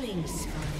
Killing spree.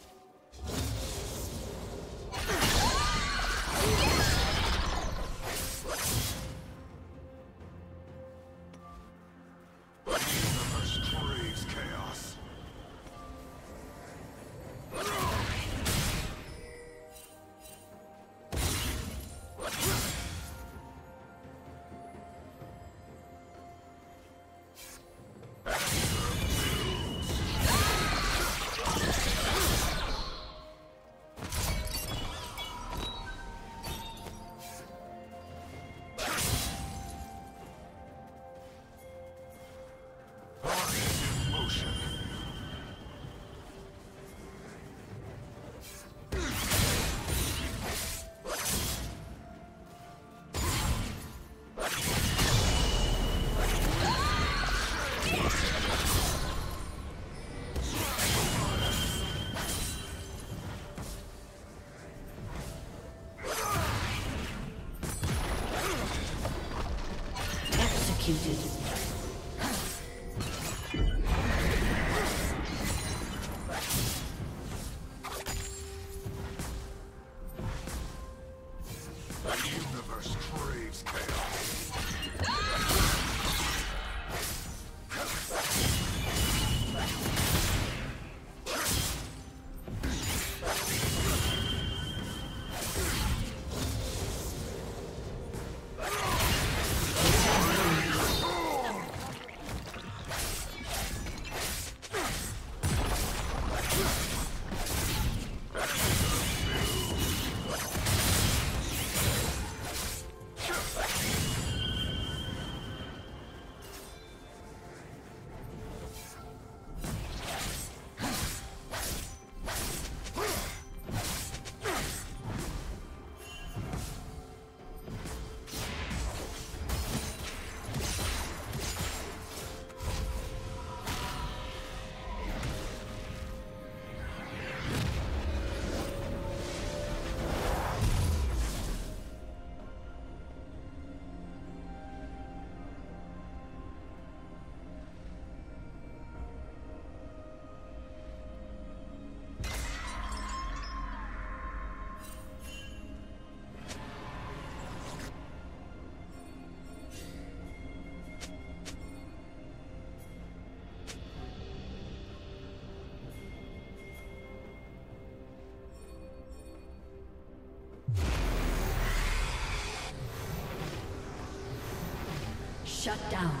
Shut down.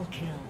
Triple kill.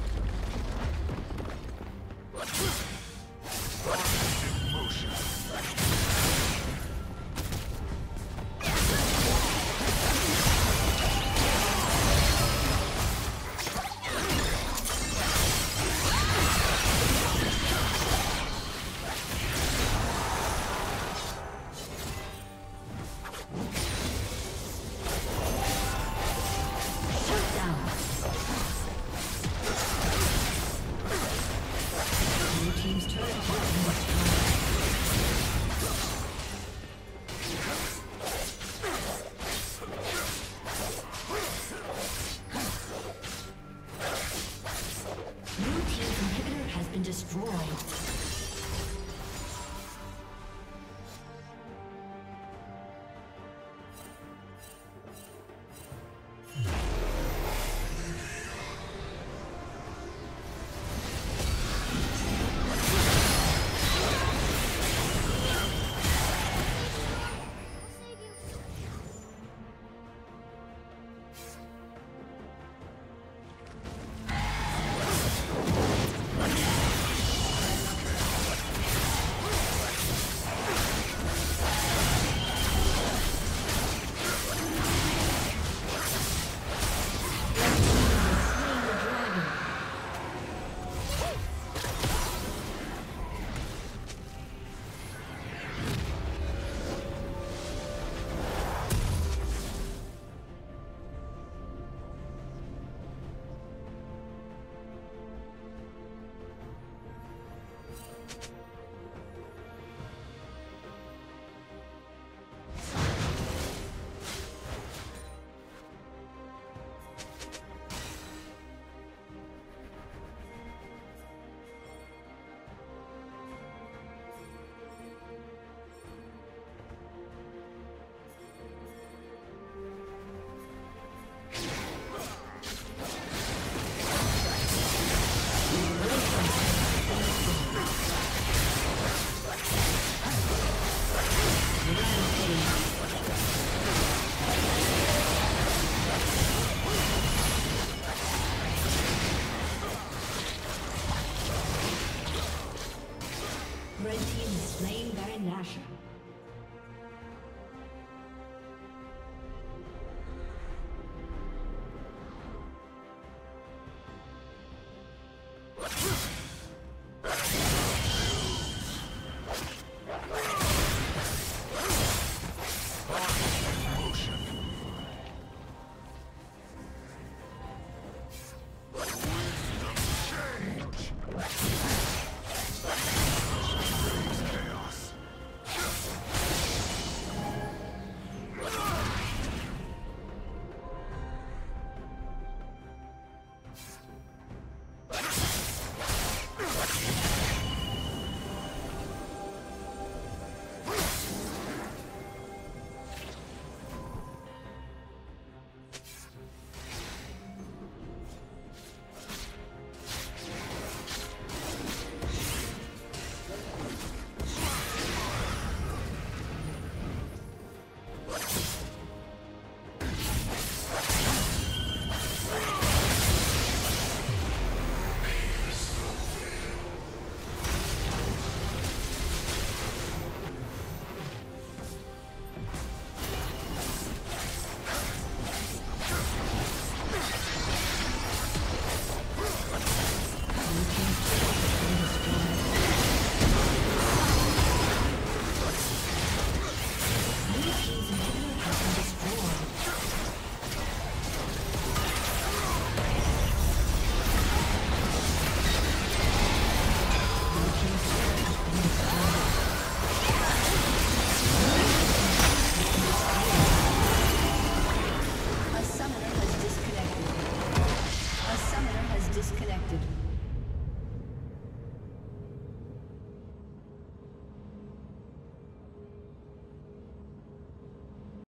不是